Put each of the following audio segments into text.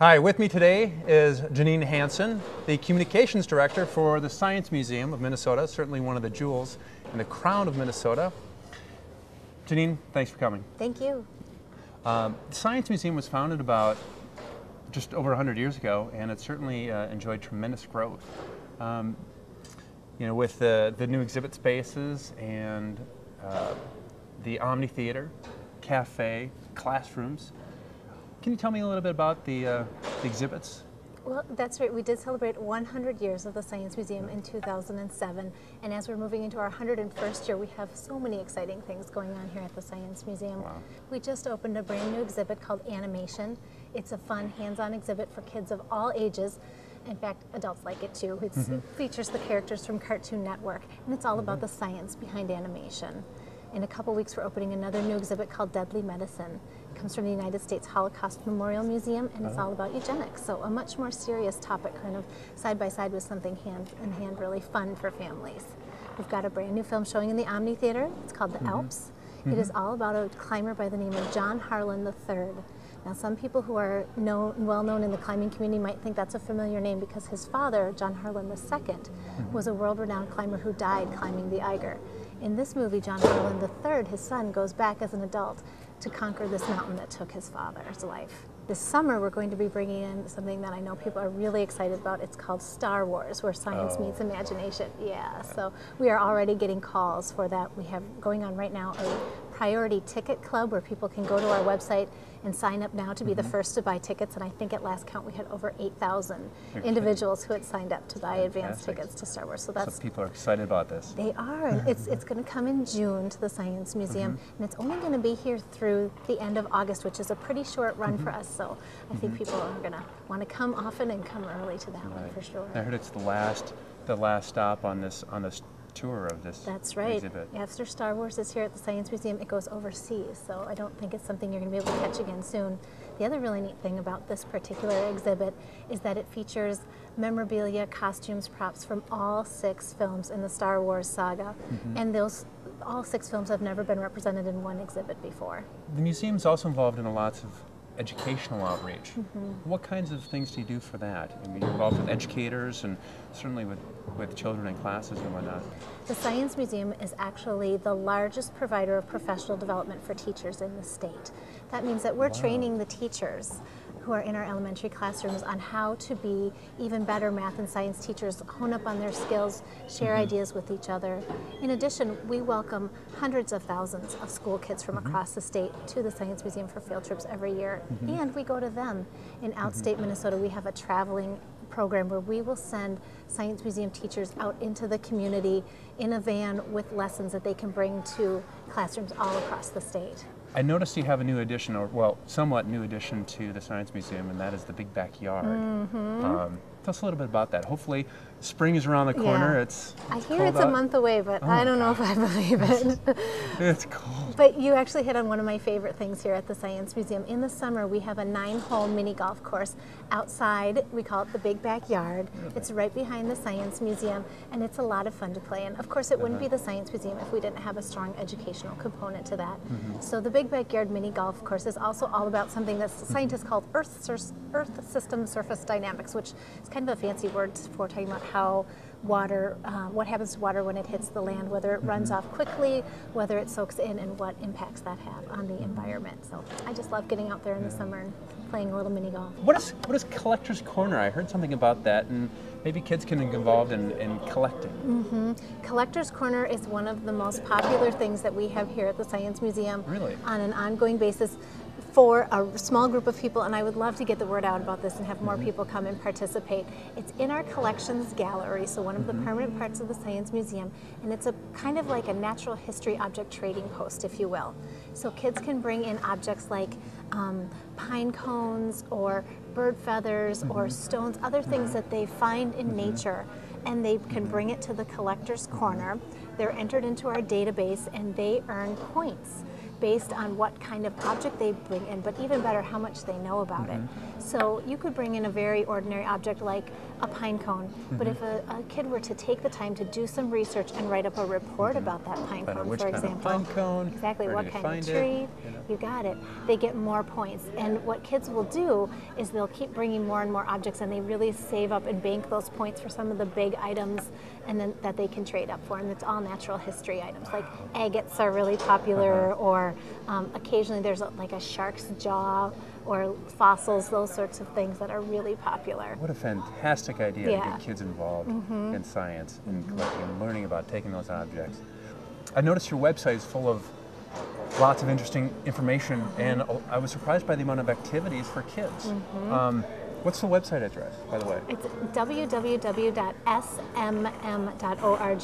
Hi, with me today is Janine Hanson, the Communications Director for the Science Museum of Minnesota, certainly one of the jewels in the crown of Minnesota. Janine, thanks for coming. Thank you. Um, the Science Museum was founded about just over 100 years ago, and it certainly uh, enjoyed tremendous growth. Um, you know, with the, the new exhibit spaces and uh, the Omni Theater, cafe, classrooms. Can you tell me a little bit about the, uh, the exhibits? Well, that's right. We did celebrate 100 years of the Science Museum in 2007. And as we're moving into our 101st year, we have so many exciting things going on here at the Science Museum. Wow. We just opened a brand new exhibit called Animation. It's a fun, hands-on exhibit for kids of all ages. In fact, adults like it too. Mm -hmm. It features the characters from Cartoon Network, and it's all about mm -hmm. the science behind animation. In a couple weeks, we're opening another new exhibit called Deadly Medicine. It comes from the United States Holocaust Memorial Museum, and it's oh. all about eugenics. So a much more serious topic, kind of side by side with something hand in hand, really fun for families. We've got a brand new film showing in the Omni Theater. It's called The mm -hmm. Alps. Mm -hmm. It is all about a climber by the name of John Harlin III. Now, some people who are known, well known in the climbing community might think that's a familiar name because his father, John Harlin II, mm -hmm. was a world-renowned climber who died climbing the Eiger. In this movie, John Harlin III, his son, goes back as an adult to conquer this mountain that took his father's life. This summer, we're going to be bringing in something that I know people are really excited about. It's called Star Wars, where science oh. meets imagination. Yeah, so we are already getting calls for that. We have going on right now a priority ticket club where people can go to our website and sign up now to be mm -hmm. the mm-hmm. first to buy tickets. And I think at last count we had over 8,000 okay. individuals who had signed up to buy advance tickets to Star Wars. So that's so people are excited about this. They are, and it's it's going to come in June to the Science Museum, mm -hmm. and it's only going to be here through the end of August, which is a pretty short run mm -hmm. for us. So I think mm-hmm. people are going to want to come often and come early to that right. one for sure. I heard it's the last the last stop on this on this tour of this That's right. exhibit. After Star Wars is here at the Science Museum, it goes overseas, so I don't think it's something you're going to be able to catch again soon. The other really neat thing about this particular exhibit is that it features memorabilia, costumes, props from all six films in the Star Wars saga, mm -hmm. and those all six films have never been represented in one exhibit before. The museum is also involved in a lots of educational outreach. Mm -hmm. What kinds of things do you do for that? I mean, you're involved with educators and certainly with, with children in classes and whatnot. The Science Museum is actually the largest provider of professional development for teachers in the state. That means that we're wow. training the teachers who are in our elementary classrooms on how to be even better math and science teachers, hone up on their skills, share mm -hmm. ideas with each other. In addition, we welcome hundreds of thousands of school kids from mm -hmm. across the state to the Science Museum for field trips every year, mm -hmm. and we go to them. In outstate mm-hmm. Minnesota, we have a traveling program where we will send Science Museum teachers out into the community in a van with lessons that they can bring to classrooms all across the state. I noticed you have a new addition, or well, somewhat new addition to the Science Museum, and that is the big backyard. Mm -hmm. um, tell us a little bit about that. Hopefully, spring is around the corner. Yeah. It's, it's I hear it's out. a month away, but oh I don't know if I believe it. it's cold. But you actually hit on one of my favorite things here at the Science Museum. In the summer, we have a nine-hole mini golf course outside. We call it the Big Backyard. It's right behind the Science Museum, and it's a lot of fun to play in. Of course, it wouldn't be uh-huh. the Science Museum if we didn't have a strong educational component to that. Mm -hmm. So the Big Backyard mini golf course is also all about something that scientists call Earth, Earth System Surface Dynamics, which is kind of a fancy word for talking about how water, uh, what happens to water when it hits the land, whether it runs mm-hmm. off quickly, whether it soaks in, and what impacts that have on the environment. So I just love getting out there in the summer and playing a little mini golf. What is what is Collector's Corner? I heard something about that, and maybe kids can get involved in, in collecting. Mm -hmm. Collector's Corner is one of the most popular things that we have here at the Science Museum really? on an ongoing basis for a small group of people, and I would love to get the word out about this and have more mm -hmm. people come and participate. It's in our collections gallery, so one of the mm -hmm. permanent parts of the Science Museum, and it's a kind of like a natural history object trading post, if you will. So kids can bring in objects like um, pine cones or bird feathers mm -hmm. or mm-hmm. stones, other things that they find in mm-hmm. nature, and they can bring it to the collector's corner. They're entered into our database and they earn points. Based on what kind of object they bring in, but even better, how much they know about it. Mm-hmm. So you could bring in a very ordinary object like a pine cone, but if mm-hmm. a, a kid were to take the time to do some research and write up a report mm-hmm. about that pine cone, for example, pine cone, exactly what kind of find it, tree, you know. you got it. They get more points. And what kids will do is they'll keep bringing more and more objects and they really save up and bank those points for some of the big items and then that they can trade up for. And it's all natural history items. Like agates are really popular Uh-huh. or um, occasionally there's a, like a shark's jaw or fossils, those sorts of things that are really popular. What a fantastic idea to Yeah. Mm-hmm. get kids involved in science and collecting and learning about taking those objects. I noticed your website is full of lots of interesting information, Mm-hmm. and I was surprised by the amount of activities for kids. Mm-hmm. Um, what's the website address, by the way? It's www.smm.org.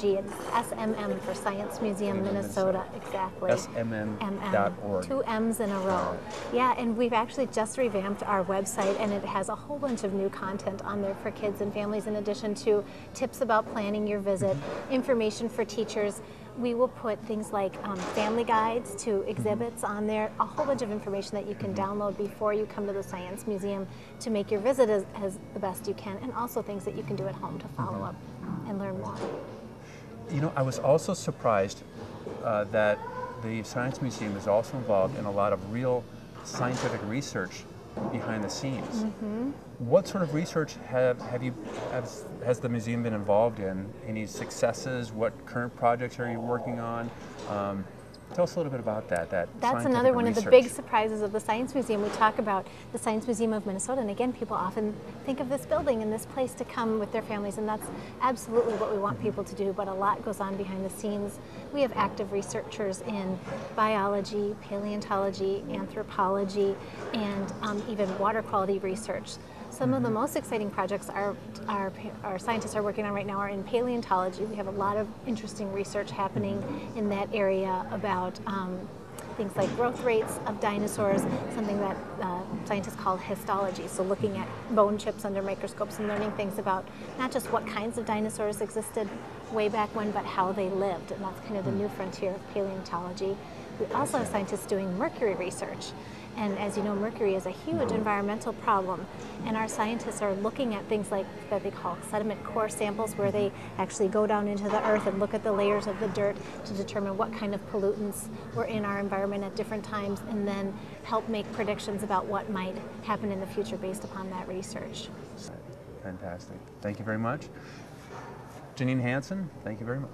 It's SMM for Science Museum Minnesota. Exactly. smm.org. Two M's in a row. Yeah, and we've actually just revamped our website, and it has a whole bunch of new content on there for kids and families, in addition to tips about planning your visit, information for teachers. We will put things like um, family guides to exhibits on there, a whole bunch of information that you can download before you come to the Science Museum to make your visit as, as the best you can, and also things that you can do at home to follow up and learn more. You know, I was also surprised uh, that the Science Museum is also involved in a lot of real scientific research behind the scenes. Mm-hmm. What sort of research have, have you has, has the museum been involved in? Any successes? What current projects are you working on? Um, tell us a little bit about that. That That's another one of the big surprises of the Science Museum. We talk about the Science Museum of Minnesota, and again, people often think of this building and this place to come with their families, and that's absolutely what we want people to do, but a lot goes on behind the scenes. We have active researchers in biology, paleontology, anthropology, and um, even water quality research. Some of the most exciting projects our, our, our scientists are working on right now are in paleontology. We have a lot of interesting research happening in that area about um, things like growth rates of dinosaurs, something that uh, scientists call histology. So, looking at bone chips under microscopes and learning things about not just what kinds of dinosaurs existed way back when, but how they lived. And that's kind of the new frontier of paleontology. We also have scientists doing mercury research. And as you know, mercury is a huge environmental problem. And our scientists are looking at things like that they call sediment core samples, where they actually go down into the earth and look at the layers of the dirt to determine what kind of pollutants were in our environment at different times, and then help make predictions about what might happen in the future based upon that research. Fantastic. Thank you very much. Janine Hanson, thank you very much.